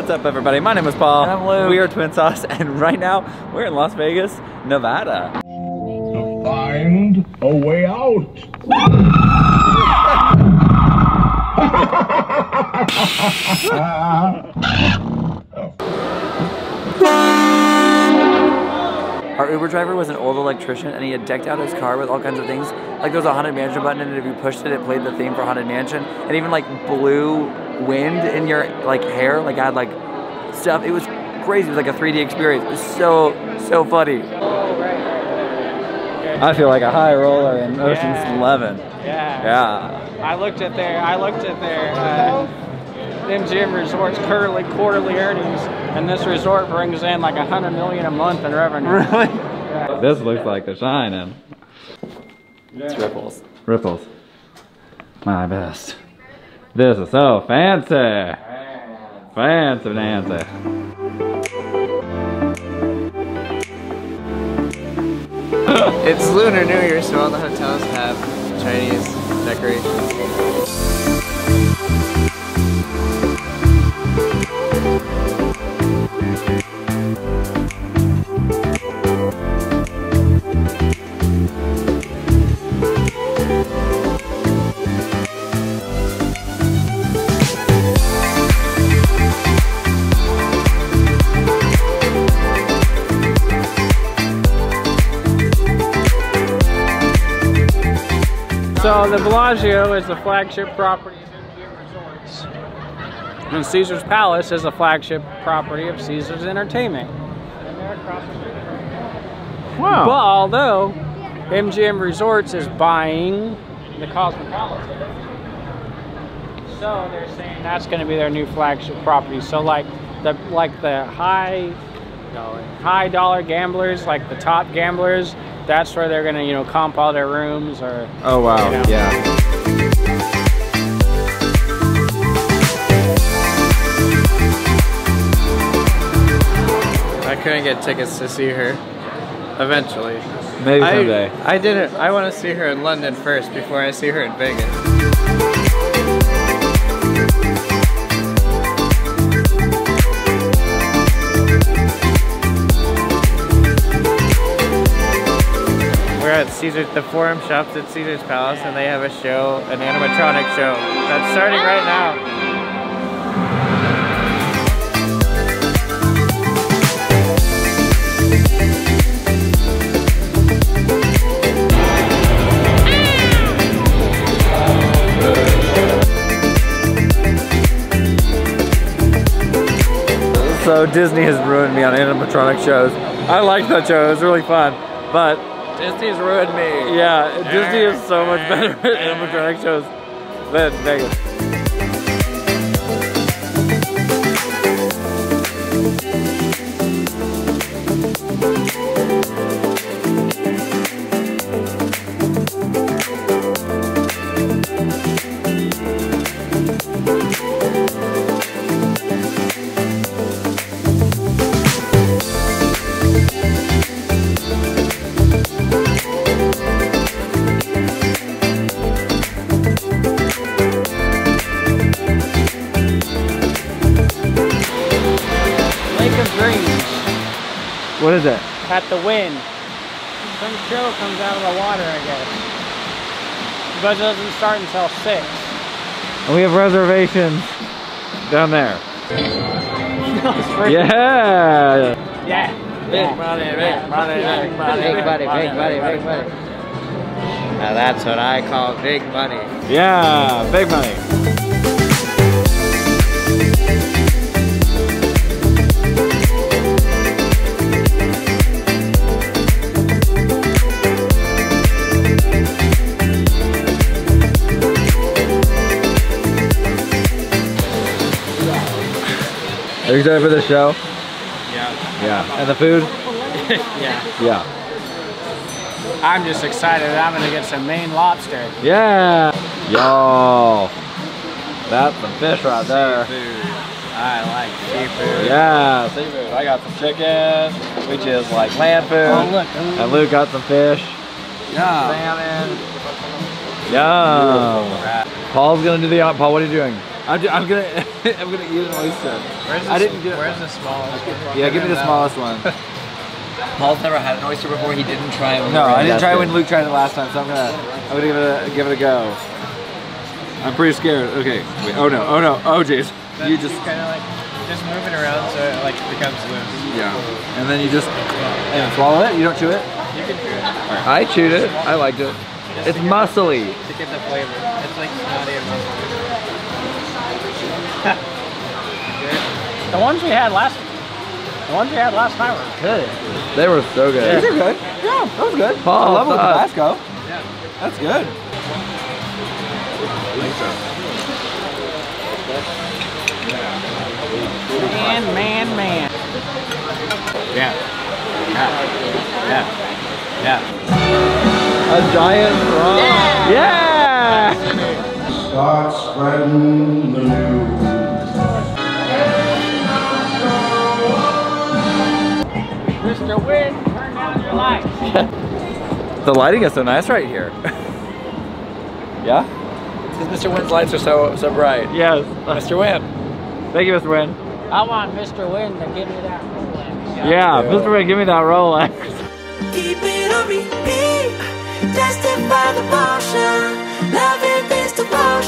What's up, everybody? My name is Paul. And I'm Luke. We are Twin Sauce, and right now we're in Las Vegas, Nevada. Find a way out. Our Uber driver was an old electrician and he had decked out his car with all kinds of things. Like there was a Haunted Mansion button and if you pushed it, it played the theme for Haunted Mansion. And even like blew wind in your like hair, like I had like stuff. It was crazy. It was like a 3D experience. It was so, so funny. I feel like a high roller in Ocean's Yeah. Eleven. Yeah. Yeah. I looked at their I looked at their uh, MGM Resorts quarterly quarterly earnings, and this resort brings in like a hundred million a month in revenue. Really? Yeah. This looks like the shining. It's ripples. Ripples. My best. This is so fancy. Fancy Nancy. It's Lunar New Year, so all the hotels have Chinese decorations. So the Bellagio is the flagship property of MGM Resorts, and Caesar's Palace is the flagship property of Caesar's Entertainment. And they're across the street from each. But although MGM Resorts is buying the Cosmopolitan, so they're saying that's going to be their new flagship property. So like the like the high dollar high dollar gamblers, like the top gamblers, that's where they're going to you know comp all their rooms or Oh wow, You know. yeah. I couldn't get tickets to see her. Eventually. Maybe someday. I, I didn't. I want to see her in London first before I see her in Vegas. At Caesar, the Forum shops at Caesar's Palace, and they have a show, an animatronic show that's starting right now. So Disney has ruined me on animatronic shows. I liked that show, it was really fun. But Disney's ruined me. yeah, Disney is so much better at animatronic shows than Vegas. The wind. Some show comes out of the water, I guess. But it doesn't start until six. And we have reservations down there. Yeah! Yeah. Big money, big money, big money, big money, big money, big money. Now that's what I call big money. Yeah, big money. Are you excited for the show? Yeah. Yeah. And the food? yeah. Yeah. I'm just excited. I'm gonna get some Maine lobster. Yeah. Yo. That's some fish right there. I like seafood. Yeah, seafood. I got some chicken, which is like land food. Oh look. Oh, and Luke got some fish. Yeah. Salmon. Yum. Paul's gonna do the, Paul, what are you doing? I'm, I'm gonna I'm gonna eat an oyster. Where's the, I didn't. Where's the smallest? Yeah, give me the smallest one. Paul's never had an oyster before. He didn't try it. No, I didn't try it when Luke tried it last time, so I'm gonna I'm gonna give it a give it a go. I'm pretty scared. Okay. Wait. Oh no. Oh no. Oh jeez. You just kind of like just move it around so it like becomes loose. yeah. And then you just and swallow it. You don't chew it. You can chew it I chewed it. I liked it. It's muscly. to get the flavor. It's like snotty and muscle. The ones we had last, the ones we had last time were good. They were so good. Yeah. These are good. Yeah, that was good. Paul, I love it with Tabasco. Yeah. That's good. Man, man, man. Yeah. Yeah. Yeah. Yeah. A giant frog. Yeah. Start spreading the news. Mr. Wynn, turn down your lights. The lighting is so nice right here. Yeah. Because Mr. Wynn's lights are so so bright. Yes. Mr. Wynn. Thank you, Mr. Wynn. I want Mr. Wynn to give me that Rolex. Yeah, Mr. Wynn, give me that Rolex. Keep it on repeat. Testify the motion. Loving this devotion. Live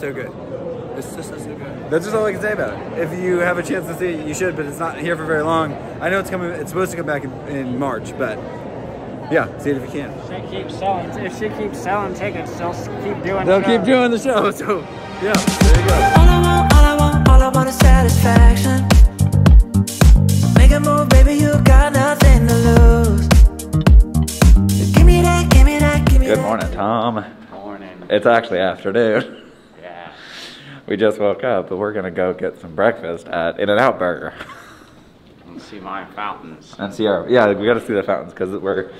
so good. It's just so, so good. That's just all I can say about it. If you have a chance to see it, you should, but it's not here for very long. I know it's coming, it's supposed to come back in, in March, but yeah, see it if you can. She keeps selling. If she keeps selling tickets, they'll keep doing. They'll shows. keep uh, doing the show, so yeah, there you go. All I want, all I want, all I want is satisfaction. Make a move, baby, you got nothing to lose. Give me that, give me that, give me Good morning, Tom. Morning. It's actually afternoon. Yeah. We just woke up, but we're gonna go get some breakfast at In-N-Out Burger. And see my fountains. And see our yeah, we gotta see the fountains because we're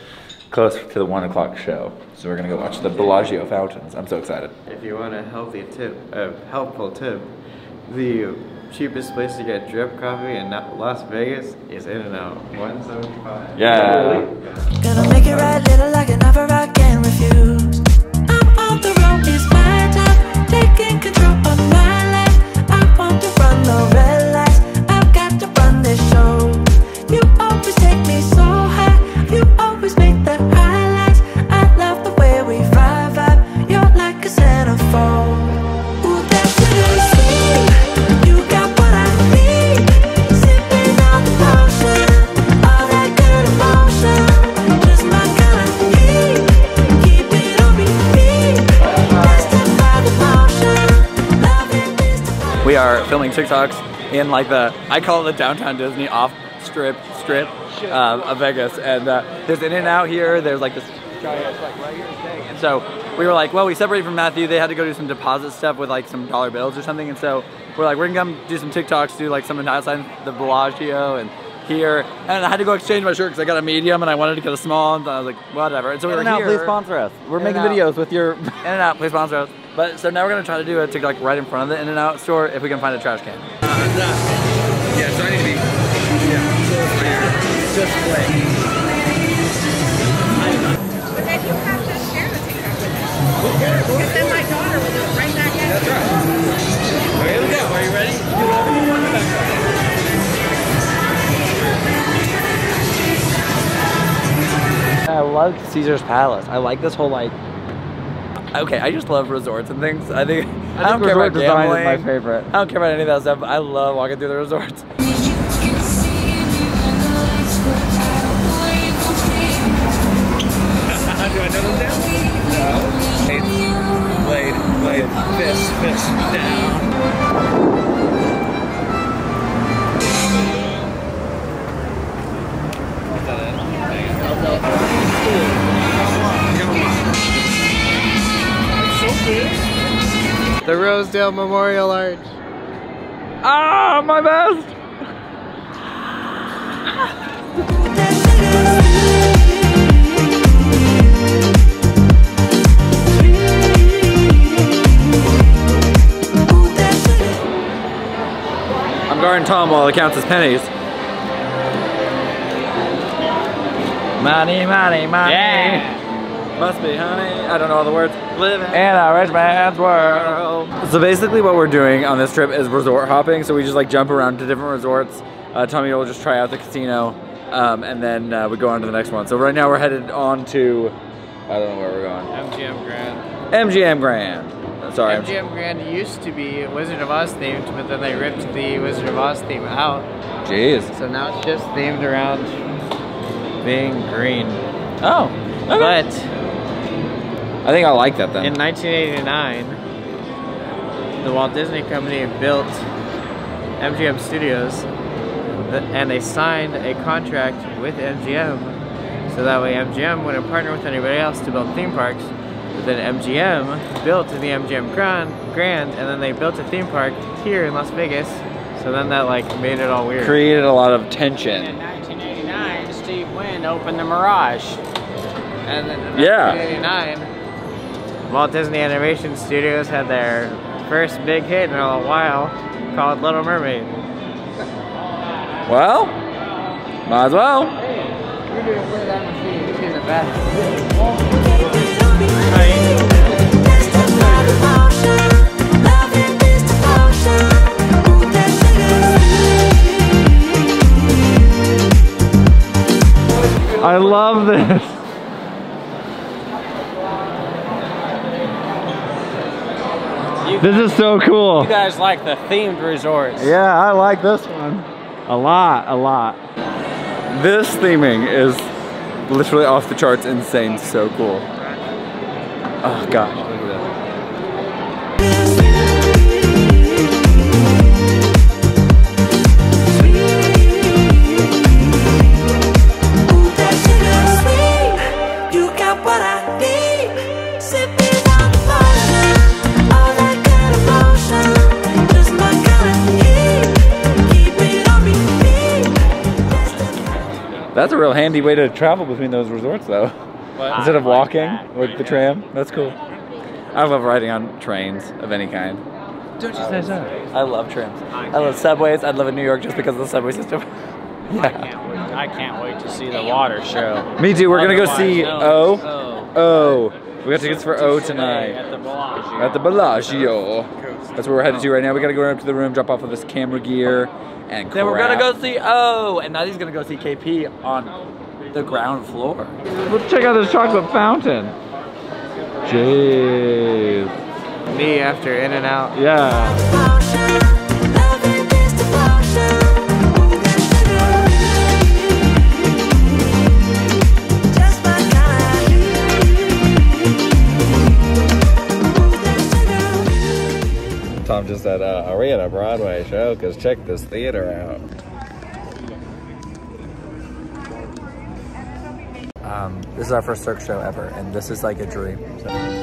close to the one o'clock show. So we're gonna go watch the Bellagio fountains. I'm so excited. If you want a healthy tip, a helpful tip, the cheapest place to get drip coffee in Las Vegas is In-N-Out. 175. Yeah. Gonna make it right, little Filming TikToks in like the I call it the downtown Disney off strip strip uh, of Vegas, and uh, there's In and Out here. There's like this giant like right here thing, and so we were like, well, we separated from Matthew. They had to go do some deposit stuff with like some dollar bills or something, and so we're like, we're gonna come do some TikToks, do like something outside the Bellagio and. Here and I had to go exchange my shirt because I got a medium and I wanted to get a small, and I was like, whatever. And so we were In-N-Out, here. please sponsor us. We're In making videos with your. In and Out, please sponsor us. But so now we're gonna try to do a TikTok right in front of the In and Out store if we can find a trash can. Yeah, so I need to be. Yeah. Just play. But then you have to share the TikTok with them. Because then my daughter will do it right back at That's right. Here we go. Are you ready? Do whatever you want in. I love Caesar's Palace. I like this whole like. Okay, I just love resorts and things. I think I, don't care about design is gambling. my favorite. I don't care about any of that stuff. But I love walking through the resorts. Blade, blade, fist, fist, down. Rosedale Memorial Arch. Ah, my best. I'm guarding Tom while it counts as pennies. Money, money, money. Yeah. Must be honey. I don't know all the words. Living. In a rich man's world. So basically, what we're doing on this trip is resort hopping. So we just like jump around to different resorts. Uh, Tommy will just try out the casino, um, and then uh, we go on to the next one. So right now we're headed on to I don't know where we're going. MGM Grand. MGM Grand. Sorry. MGM Grand used to be Wizard of Oz themed, but then they ripped the Wizard of Oz theme out. Jeez. So now it's just themed around being green. Oh. But I think I like that then. in 1989, the Walt Disney Company built MGM Studios and they signed a contract with MGM so that way MGM wouldn't partner with anybody else to build theme parks. But then MGM built the MGM Grand, Grand and then they built a theme park here in Las Vegas. So then that like made it all weird. Created a lot of tension. In 1989, Steve Wynn opened the Mirage. And then in Yeah. 1989, Walt Disney Animation Studios had their first big hit in a while called Little Mermaid. Well, might as well. You're doing way that machine. She's a bad. I love this. This is so cool. You guys like the themed resorts. Yeah, I like this one. A lot, a lot. This theming is literally off the charts insane, so cool. Oh gosh, That's a real handy way to travel between those resorts though. Instead of I like walking with the tram. That's cool. I love riding on trains of any kind. Don't you say so? I love trams. I love subways. I'd live in New York just because of the subway system. I yeah. can't wait. I can't wait to see the water show. Me too, we're gonna go see known O. as O. Oh, we got tickets for O tonight. At the Bellagio. At the Bellagio. That's where we're headed to right now. We gotta go up to the room, drop off of this camera gear, and Then we're gonna go see O, and now he's gonna go see KP on the ground floor. Let's check out this chocolate fountain. Jeez. Me after In and Out. Yeah. Tom just said, uh, "Are we at a Broadway show? Cause check this theater out." Um, this is our first Cirque show ever, and this is like a dream. So.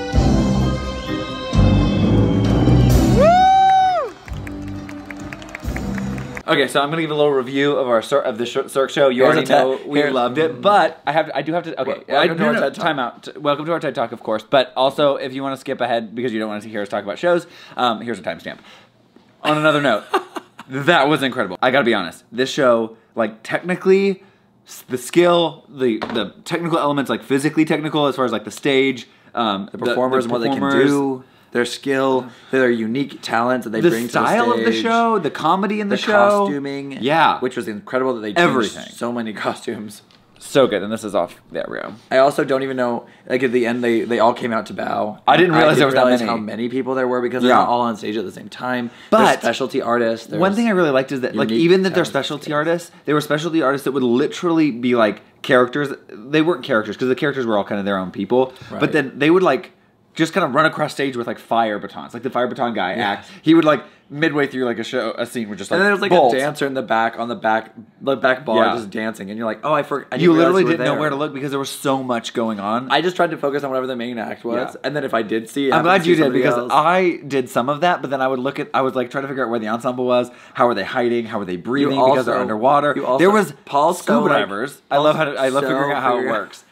Okay, so I'm gonna give a little review of our of the Cirque show. You Here's already know we here- loved it, but I have I do have to okay. Wel- I, no, no, TED time out. Welcome to our TED Talk, of course. But also, if you want to skip ahead because you don't want to hear us talk about shows, um, here's a timestamp. On another note, that was incredible. I gotta be honest. This show, like technically, the skill, the the technical elements, like physically technical, as far as like the stage, um, The performers and what they can do, their skill, their unique talents that they the bring to the style of the stage, show, the comedy in the, the show, costuming, yeah, which was incredible that they changed Everything. so many costumes. so good. And this is off. There we go. I also don't even know. Like at the end, they they all came out to bow. I didn't realize there was that many. how many people there were because they're Yeah. not all on stage at the same time. But- There's specialty artists. One thing I really liked is that, like, even that they're specialty artists, they were specialty artists that would literally be like characters. They weren't characters because the characters were all kind of their own people. But then they would like just kind of run across stage with like fire batons, like the fire baton guy act. He would like midway through like a show, a scene would just like And then there was like bolt. a dancer in the back on the back the back bar Yeah. just dancing, and you're like, oh, I forgot. I You literally didn't know where to look because there was so much going on. I just tried to focus on whatever the main act was, Yeah. and then if I did see, it, I'm glad would you did because else. I did some of that, but then I would look at, I was like trying to figure out where the ensemble was, how are they hiding, how are they breathing because they're underwater. you also- there was Paul scuba like- divers. I love how to, I love so figuring out how it works.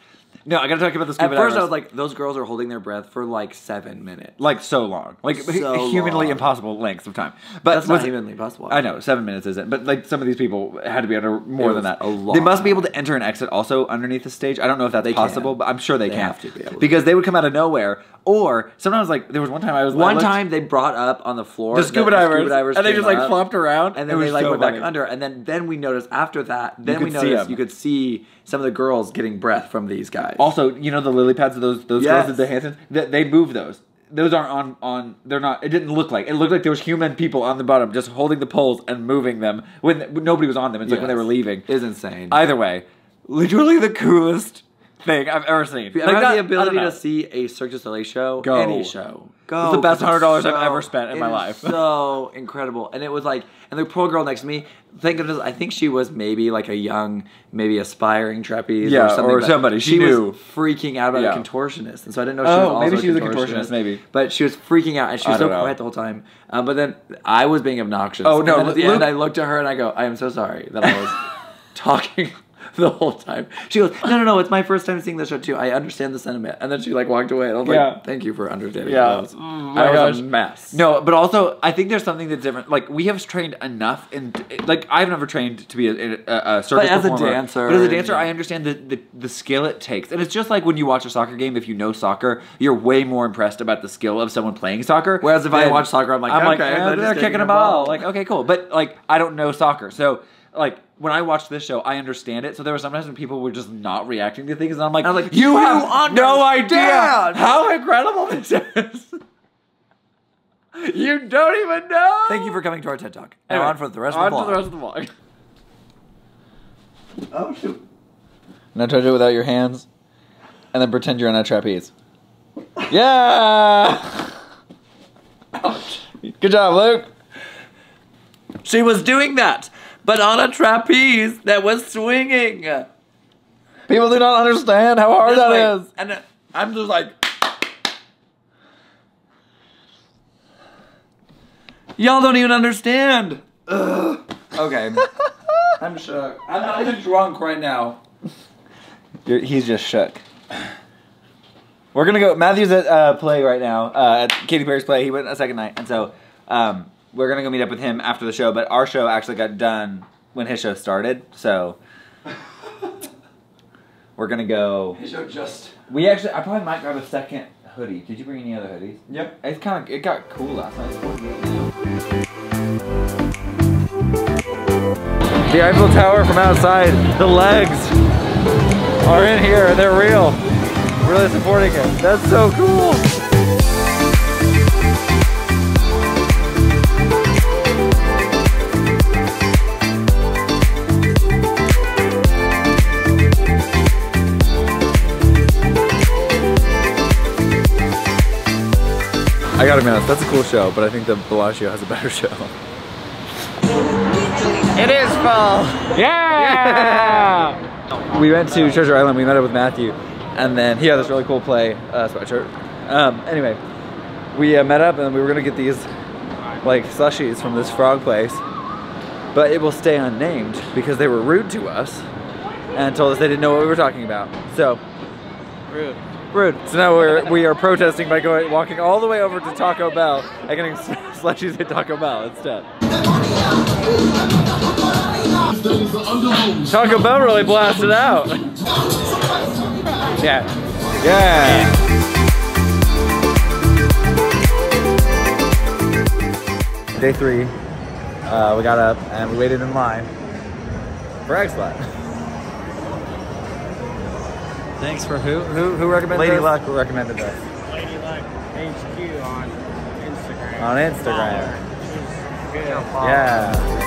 No, I gotta talk about the scuba At first, divers. I was like, those girls are holding their breath for like seven minutes. like so long, like So humanly long. impossible lengths of time. But That's not was- humanly possible. I know seven minutes isn't, but like some of these people had to be under more It than was that. a long they must be able to enter and exit also underneath the stage. I don't know if that's They can. possible, but I'm sure they, They can. have to be able to. because they would come out of nowhere, or sometimes like there was one time I was I One looked- time they brought up on the floor the scuba that divers, and they came just like up, flopped around, and It then they like so went back under, and then then we noticed after that, then we could see noticed 'em. you could see some of the girls getting breath from these guys. Also, you know the lily pads of those those Yes. girls did the Hansons. They, they moved those. Those aren't on on. They're not. It didn't look like. It looked like there was human people on the bottom just holding the poles and moving them when, when nobody was on them. It's like when they were leaving. is insane. Either way, literally the coolest thing I've ever seen. If you Like, ever have not- the don't ability know. to see a Cirque du Soleil show, Go. any show, go. It's the best $100 I've ever spent in my life. So incredible, and it was like, and the poor girl next to me. Thank goodness, I think she was maybe like a young, maybe aspiring trapeze Yeah, or something. or but somebody. She She, knew. was freaking out about Yeah. a contortionist, and so I didn't know she Oh, was maybe she was a contortionist, maybe. But she was freaking out, and she I was so don't know. quiet the whole time. Um, but then I was being obnoxious. Oh, And no, then at the Luke- end, I looked at her and I go, "I am so sorry that I was talking." The whole time, she goes, "No, no, no! It's my first time seeing this show too. I understand the sentiment." And then she like walked away, and I was Yeah. like, "Thank you for understanding." Yeah. I was, Oh I my was a mess. No, but also I think there's something that's different. Like we have trained enough in like I've never trained to be a, a, a circus But as a dancer, But as a dancer, yeah. I understand the, the the skill it takes, and it's just like when you watch a soccer game. If you know soccer, you're way more impressed about the skill of someone playing soccer. Whereas if I watch soccer, I'm like, I'm like, okay, "Eh, they're they're, kicking kicking a a ball. ball. Like, okay, cool. But like, I don't know soccer, so like when I watched this show, I understand it. So there were sometimes when people were just not reacting to things, and I'm like, I was like, you, "You have no idea how incredible this is. You don't even know. Thank you for coming to our TED Talk. Now Anyway, on for the rest on of the to vlog. the rest of the vlog. oh shoot! Now try to do it without your hands, and then pretend you're on a trapeze. Yeah. Good job, Luke. She was doing that, but on a trapeze that was swinging. People do not understand how hard that way. is. And I'm just like, y'all don't even understand. Ugh. Okay, I'm shook. I'm not even drunk right now. You're, he's just shook. We're gonna go. Matthew's at uh, play right now. Uh, at Katy Perry's play. He went a second night, and so um, we're gonna go meet up with him after the show. But our show actually got done when his show started, so we're gonna go. So just We actually, I probably might grab a second hoodie. Did you bring any other hoodies? Yep. It's kind of, it got cool last night. The Eiffel Tower from outside, the legs are in here. They're real. Really supporting it. That's so cool. I gotta be honest, that's a cool show, but I think the Bellagio has a better show. It is fall. Yeah! we went to Treasure Island. We met up with Matthew, and then he had this really cool play uh, sweatshirt. Um, anyway, we uh, met up and we were gonna get these like slushies from this frog place, but it will stay unnamed because they were rude to us and told us they didn't know what we were talking about. So Rude. Rude. So now we're we are protesting by going walking all the way over to Taco Bell and getting slushies at Taco Bell instead. Taco Bell really blasted out. Yeah. Yeah. Day three, uh, we got up and we waited in line for Eggslut. Thanks for who? Who who recommended Lady this? Luck. Who recommended this? Lady Luck HQ on Instagram. On Instagram. Good. Yeah.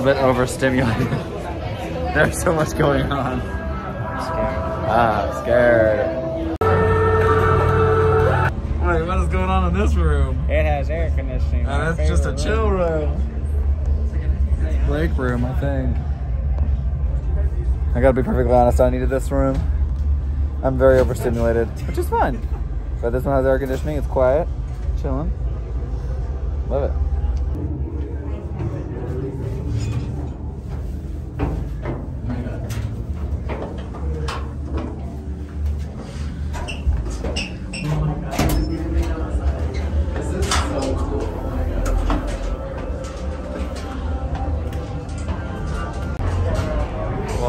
A bit overstimulated. There's so much going on. Ah, I'm scared. Wait, what is going on in this room? It has air conditioning. that's just a chill room. Break room, I think. I gotta be perfectly honest, I needed this room. I'm very overstimulated, which is fine. But this one has air conditioning, it's quiet, chilling. Love it.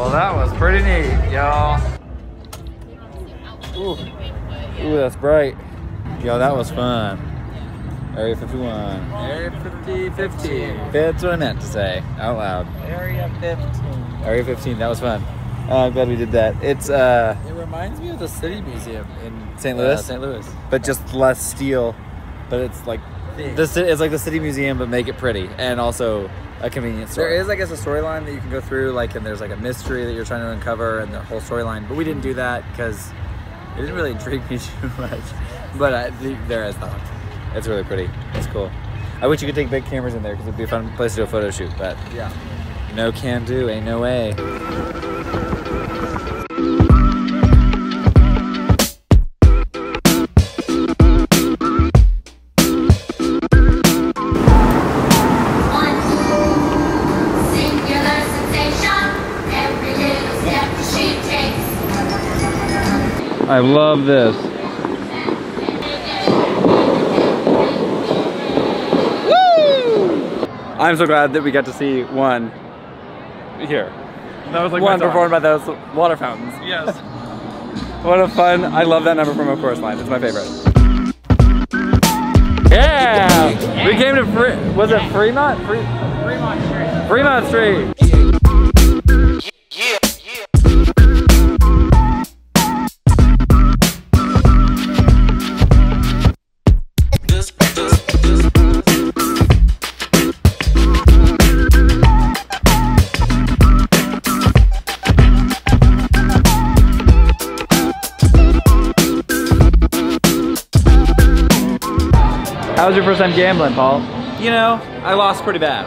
Well, that was pretty neat, y'all. Ooh. Ooh, that's bright. Yo, that was fun. Area 51. Area 50, 15. That's what I meant to say out loud. Area 15. Area 15, that was fun. Uh, I'm glad we did that. It's uh, It reminds me of the City Museum in St. uh, Louis, St. Louis. but just less steel. But it's like the ci- it's like the city museum, but make it pretty and also a convenience store. There is, I guess, a storyline that you can go through, like, and there's like a mystery that you're trying to uncover, and the whole storyline. But we didn't do that because it didn't really intrigue me too much. But the, there is thought. It's really pretty. It's cool. I wish you could take big cameras in there because it'd be a fun place to do a photo shoot. But Yeah. no can do, ain't no way. I love this. Woo! I'm so glad that we got to see one here. That was like one performed by those water fountains. Yes. What a fun! I love that number from A Chorus Line. It's my favorite. Yeah! We came to Fre- was it Fremont? Fre- Fremont Street. Fremont Street. How was your first time gambling, Paul? You know, I lost pretty bad.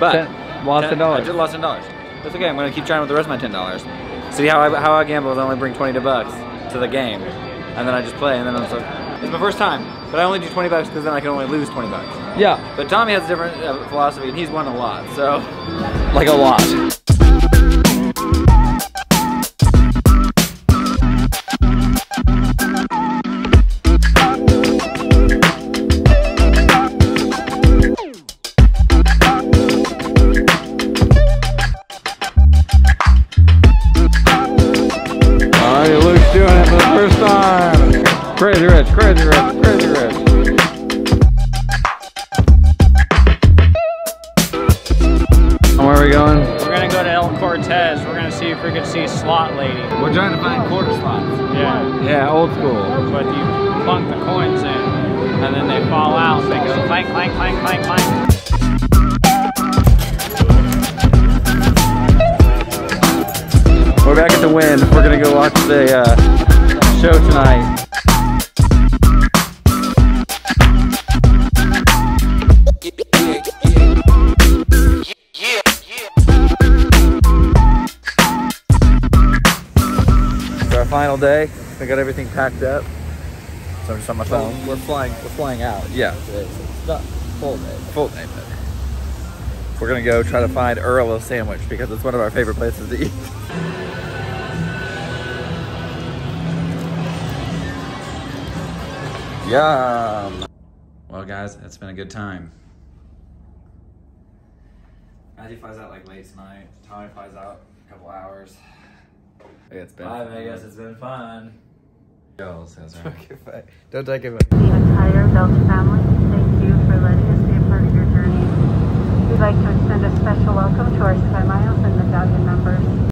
But Ten- lost ten- $10. I just lost ten dollars. That's okay. I'm gonna keep trying with the rest of my ten dollars. See how I how I gamble is I only bring twenty bucks to the game, and then I just play, and then I'm like it's my first time, but I only do twenty bucks because then I can only lose twenty bucks. Yeah. But Tommy has a different uh, philosophy, and he's won a lot. So Like a lot. It's final day. We got everything packed up. So I'm just on my phone. We're flying. We're flying out. Yeah. Today, so it's not full day. Full day, but We're gonna go try to find Earl of Sandwich because it's one of our favorite places to eat. Yum. Well, guys, it's been a good time. Matthew flies out like late tonight. Tommy flies out a couple hours. It's been. Bye, Vegas. It's been fun. Yo, says her. Don't take it. the entire Belch family. Thank you for letting us be a part of your journey. We'd like to extend a special welcome to our Sky Miles and Medallion members.